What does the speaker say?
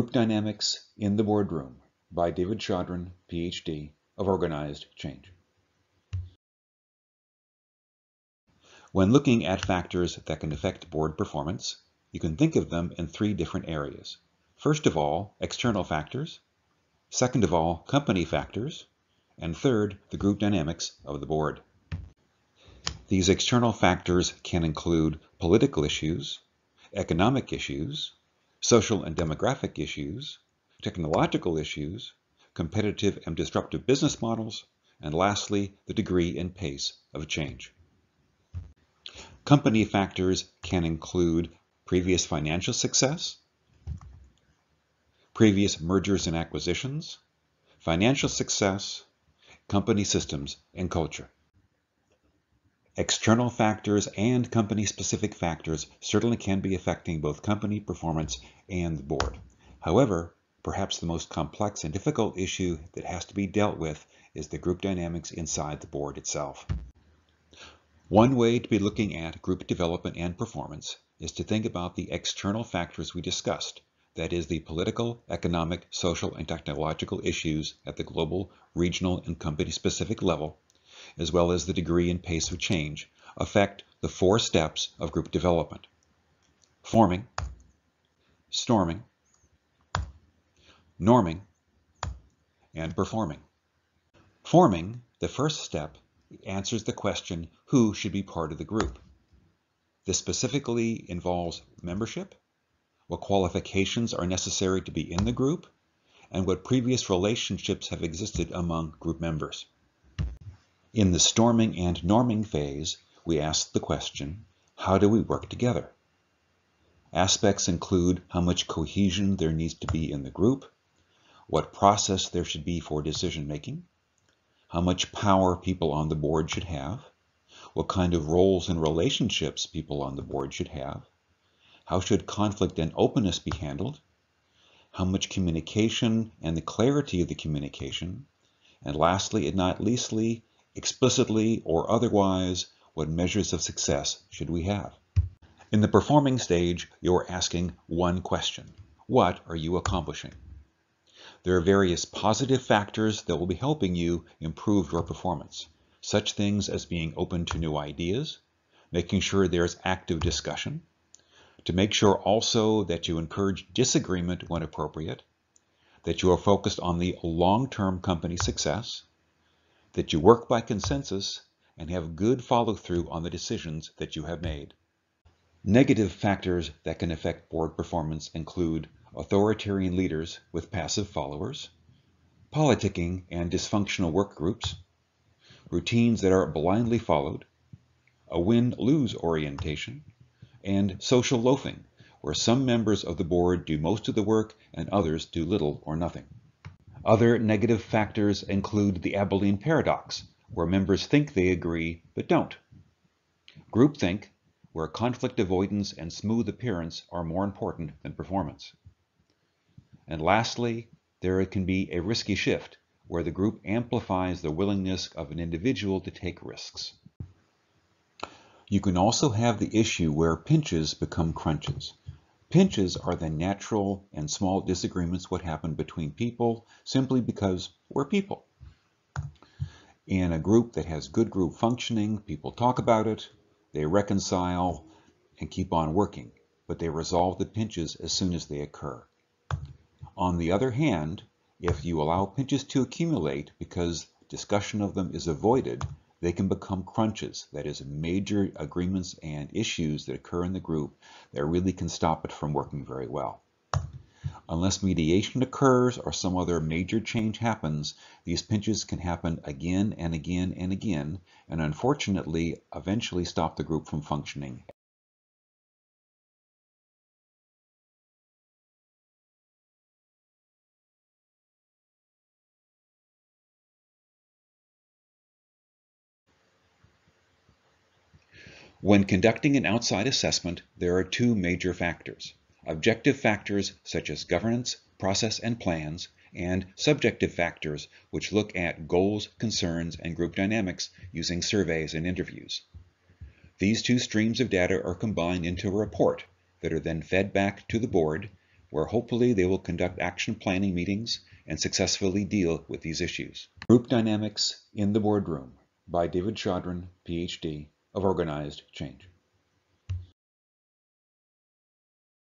Group Dynamics in the Boardroom by David Chaudron, PhD, of Organized Change. When looking at factors that can affect board performance, you can think of them in three different areas. First of all, external factors. Second of all, company factors. And third, the group dynamics of the board. These external factors can include political issues, economic issues, social and demographic issues, technological issues, competitive and disruptive business models, and lastly, the degree and pace of change. Company factors can include previous financial success, previous mergers and acquisitions, financial success, company systems, and culture. External factors and company-specific factors certainly can be affecting both company performance and the board. However, perhaps the most complex and difficult issue that has to be dealt with is the group dynamics inside the board itself. One way to be looking at group development and performance is to think about the external factors we discussed, that is the political, economic, social, and technological issues at the global, regional, and company-specific level, as well as the degree and pace of change, affect the four steps of group development. Forming, storming, norming, and performing. Forming, the first step, answers the question who should be part of the group. This specifically involves membership, what qualifications are necessary to be in the group, and what previous relationships have existed among group members. In the storming and norming phase, we ask the question, how do we work together? Aspects include how much cohesion there needs to be in the group, what process there should be for decision making, how much power people on the board should have, what kind of roles and relationships people on the board should have, how should conflict and openness be handled, how much communication and the clarity of the communication, and lastly and not leastly, explicitly or otherwise, what measures of success should we have? In the performing stage, you're asking one question. What are you accomplishing? There are various positive factors that will be helping you improve your performance. Such things as being open to new ideas, making sure there's active discussion, to make sure also that you encourage disagreement when appropriate, that you are focused on the long-term company success, that you work by consensus, and have good follow-through on the decisions that you have made. Negative factors that can affect board performance include authoritarian leaders with passive followers, politicking and dysfunctional work groups, routines that are blindly followed, a win-lose orientation, and social loafing, where some members of the board do most of the work and others do little or nothing. Other negative factors include the Abilene paradox, where members think they agree but don't. Groupthink, where conflict avoidance and smooth appearance are more important than performance. And lastly, there can be a risky shift, where the group amplifies the willingness of an individual to take risks. You can also have the issue where pinches become crunches. Pinches are the natural and small disagreements what happen between people simply because we're people. In a group that has good group functioning, people talk about it, they reconcile and keep on working, but they resolve the pinches as soon as they occur. On the other hand, if you allow pinches to accumulate because discussion of them is avoided, they can become crunches, that is, major agreements and issues that occur in the group that really can stop it from working very well. Unless mediation occurs or some other major change happens, these pinches can happen again and again and again, and unfortunately eventually stop the group from functioning When conducting an outside assessment, there are two major factors. Objective factors such as governance, process, and plans, and subjective factors which look at goals, concerns, and group dynamics using surveys and interviews. These two streams of data are combined into a report that are then fed back to the board where hopefully they will conduct action planning meetings and successfully deal with these issues. Group Dynamics in the Boardroom by David Chaudron, PhD, of Organized Change.